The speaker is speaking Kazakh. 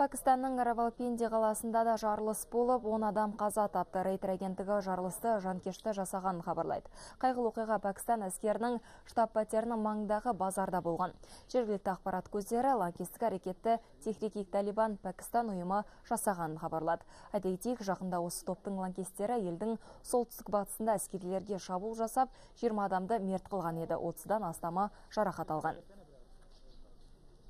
Пәкістанның Равалпинди қаласында да жарылыс болып, 10 адам қаза тапты. Рейтер агенттігі жарылысты жанкешті жасаған хабарлайды. Қайғылы оқиға Пәкістан әскерінің штаб пәтерінің маңындағы базарда болған. Жергілікті ақпарат көздері лаңкестік әрекетті Техрикик Талибан Пәкістан ұйымы жасаған хабарлады. Айта кетейік, жақында осы топтың лаңкестері елдің солтүстік батысында әскерилерге шабуыл жасап, 20 адамды мерт қылған еді, 30-дан астамы жарақат алған.